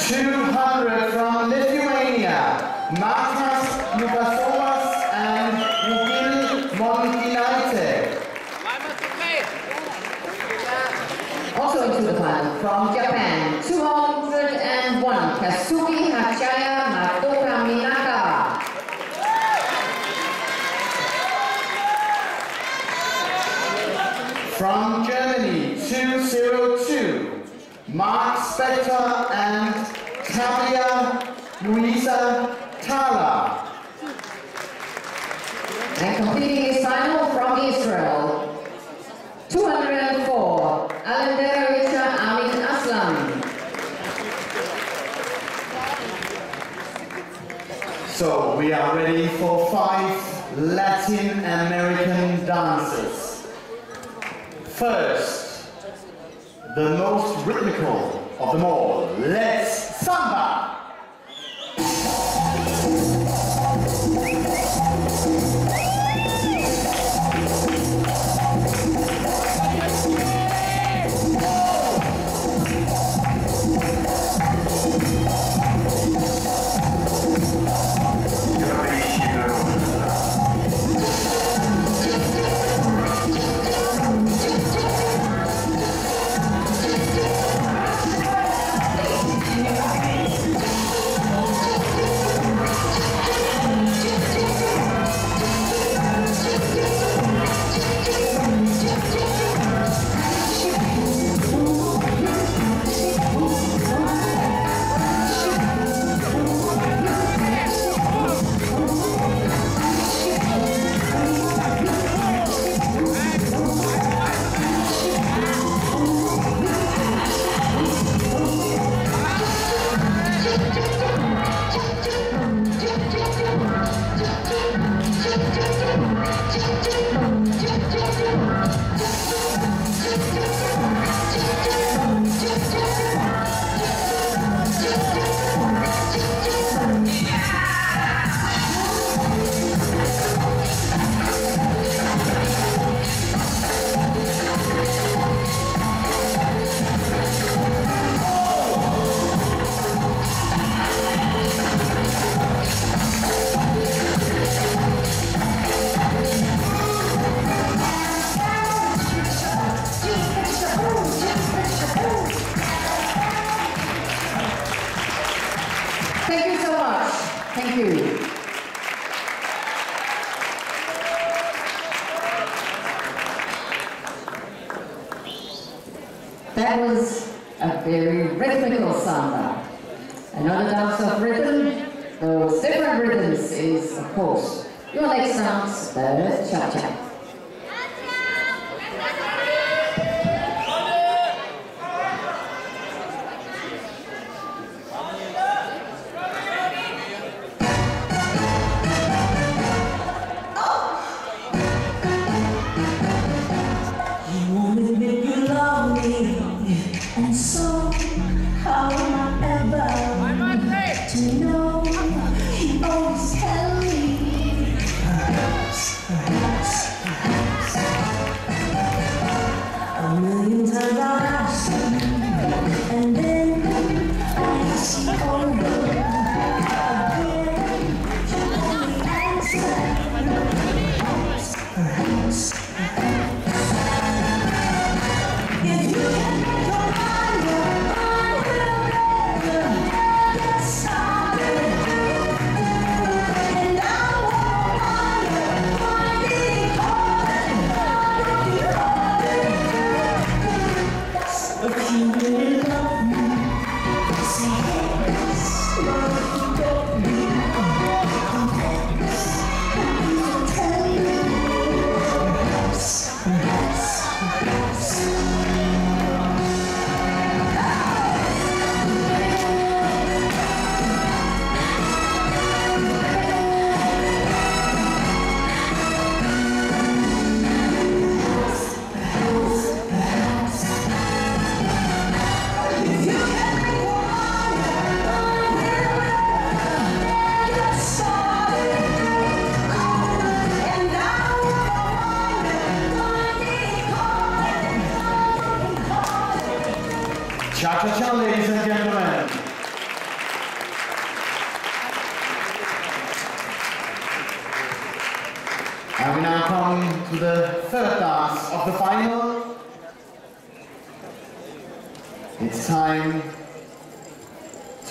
200 from Lithuania, Martas Lukasovas and Mugil Mongilaite. Also into the final from Japan, 201, Kasugi Hachaya Minaka. From Germany, 202, Mark Spector and Talia Luisa Tala. And completing his final from Israel, 204, Alander Richard Amin Aslam. So we are ready for five Latin American dances. First, the most rhythmical of them all. Let's samba! Thank you. That was a very rhythmical samba. Another dance of rhythm, those different rhythms is, of course, your next dance, the cha-cha.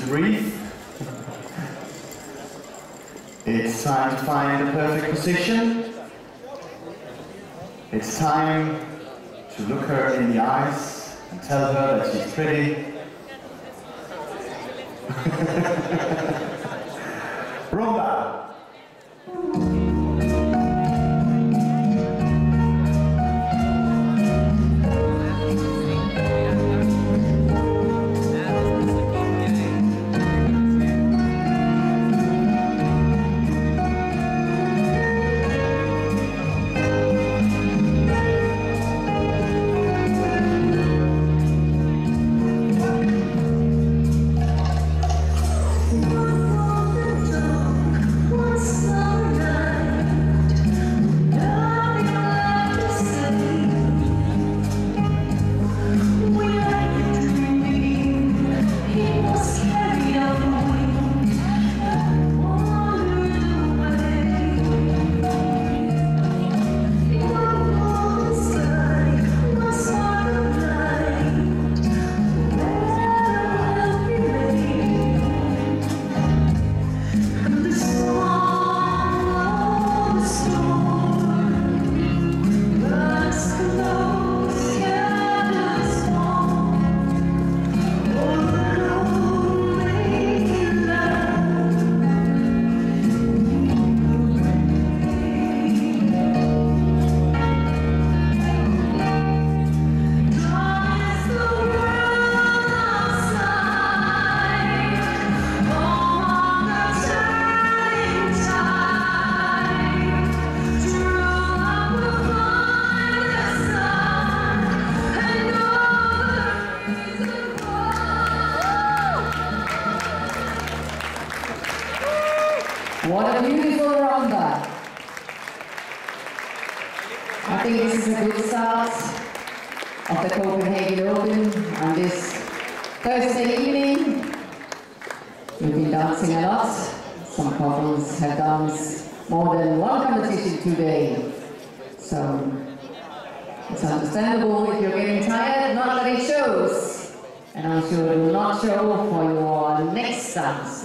To breathe. It's time to find the perfect position. It's time to look her in the eyes and tell her that she's pretty. What a beautiful rumba. I think this is a good start of the Copenhagen Open on this Thursday evening. We've been dancing a lot. Some couples have danced more than one competition today. So it's understandable if you're getting tired, not that it shows. And I'm sure it will not show for your next dance,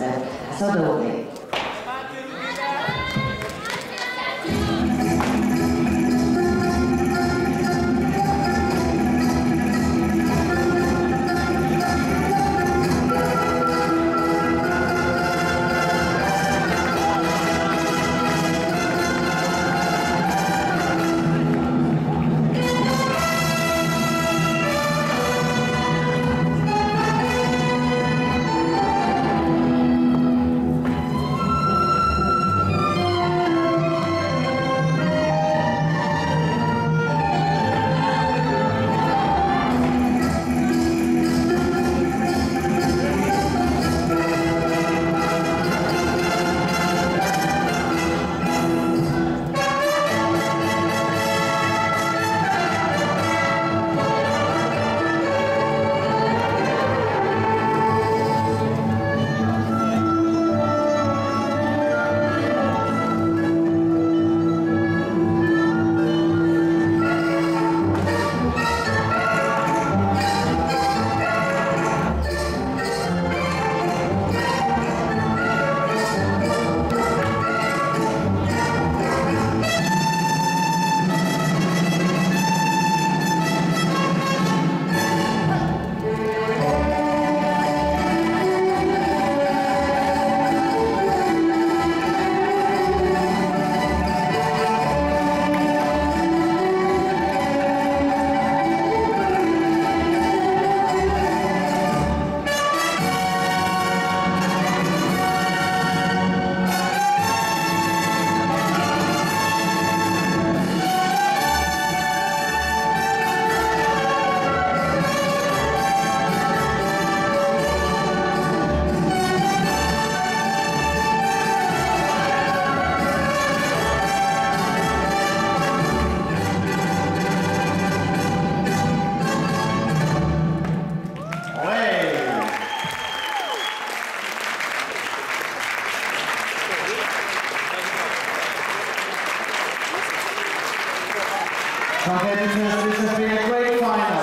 Competitiveness, this has, this has been a great final.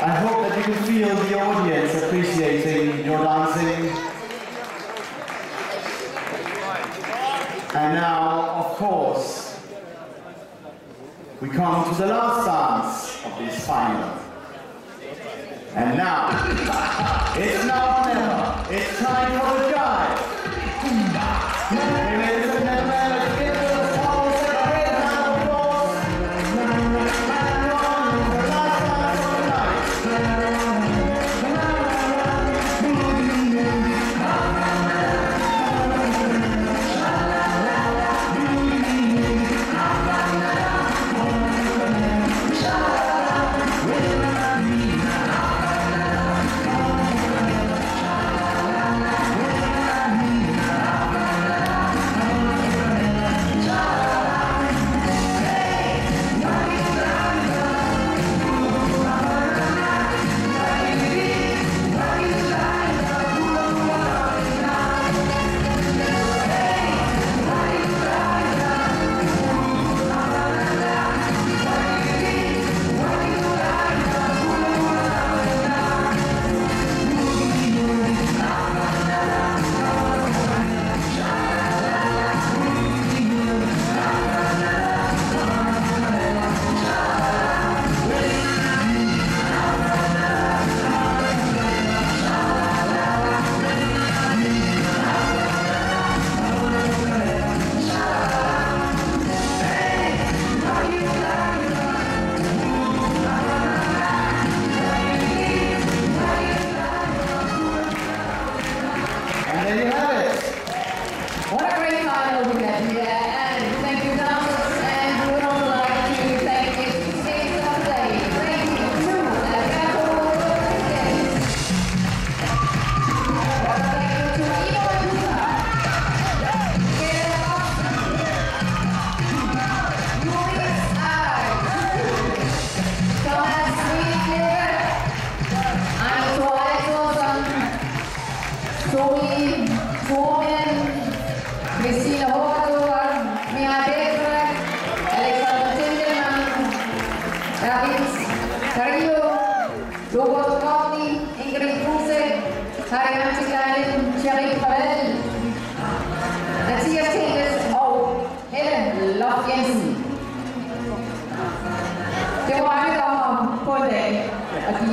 I hope that you can feel the audience appreciating your dancing. And now, of course, we come to the last dance of this final. And now, it's now or never. It's time for the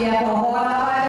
Yeah.